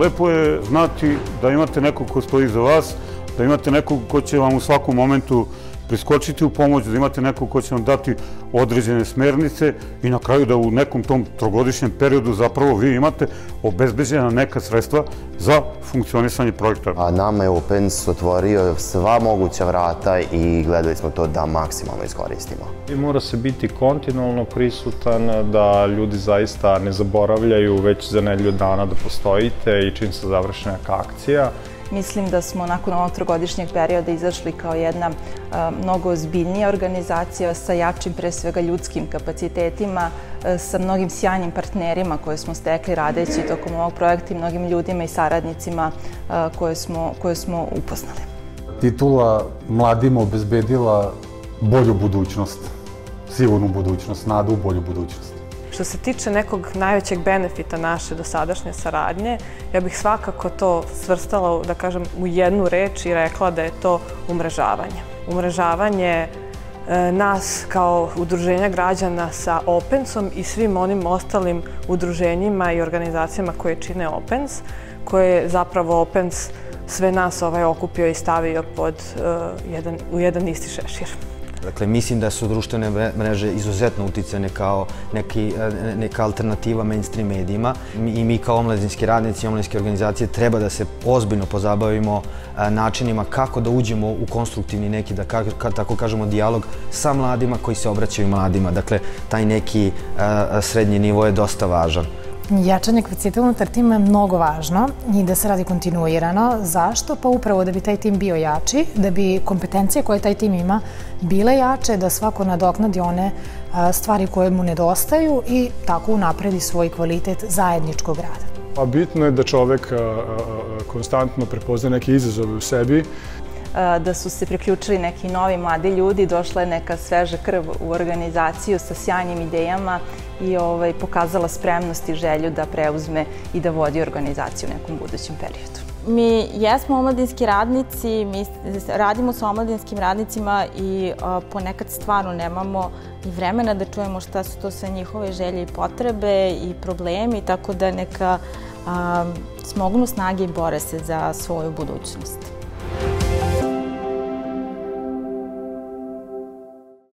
lepo je znati da imate nekog ko stoji za vas, da imate nekog ko će vam u svakom momentu priskočiti u pomoć, da imate nekog ko će vam dati određene smernice i na kraju da u nekom tom trogodišnjem periodu zapravo vi imate obezbeđena neka sredstva za funkcionisanje projekta. A nama je OpenS otvorio sva moguća vrata i gledali smo to da maksimalno iskoristimo. I mora se biti kontinualno prisutan, da ljudi zaista ne zaboravljaju već za nedelju dana da postojite i čim se završi neka akcija. Mislim da smo nakon ovog trogodišnjeg perioda izašli kao jedna mnogo ozbiljnija organizacija sa jačim pre svega ljudskim kapacitetima, sa mnogim sjajnim partnerima koje smo stekli radeći tokom ovog projekta i mnogim ljudima i saradnicima koje smo, koje smo upoznali. Titula mladima obezbedila bolju budućnost, sigurnu budućnost, nadu u bolju budućnost. Što se tiče nekog najvećeg benefita naše dosadašnje saradnje, ja bih svakako to svrstala, da kažem, u jednu reč i rekla da je to umrežavanje. Umrežavanje e, nas kao udruženja građana sa Opensom i svim onim ostalim udruženjima i organizacijama koje čine Opens, koje je zapravo Opens sve nas ovaj okupio i stavio pod, uh, jedan, u jedan isti šešir. Dakle, mislim da su društvene mreže izuzetno uticane kao neki, neka alternativa mainstream medijima i mi kao omladinski radnici i omladinske organizacije treba da se ozbiljno pozabavimo načinima kako da uđemo u konstruktivni neki, da tako kažemo, dijalog sa mladima koji se obraćaju mladima. Dakle, taj neki srednji nivo je dosta važan. Jačanje kapaciteta unutar tima je mnogo važno i da se radi kontinuirano. Zašto? Pa upravo da bi taj tim bio jači, da bi kompetencije koje taj tim ima bile jače, da svako nadoknadi one stvari koje mu nedostaju i tako unapredi svoj kvalitet zajedničkog rada. Pa bitno je da čovek konstantno prepozna neke izazove u sebi, da su se priključili neki novi mladi ljudi, došla je neka sveža krv u organizaciju sa sjajnim idejama i ovaj, pokazala spremnost i želju da preuzme i da vodi organizaciju u nekom budućem periodu. Mi jesmo omladinski radnici, mi radimo sa omladinskim radnicima i ponekad stvarno nemamo i vremena da čujemo šta su to sve njihove želje i potrebe i problemi, tako da neka smognu snage i bore se za svoju budućnost.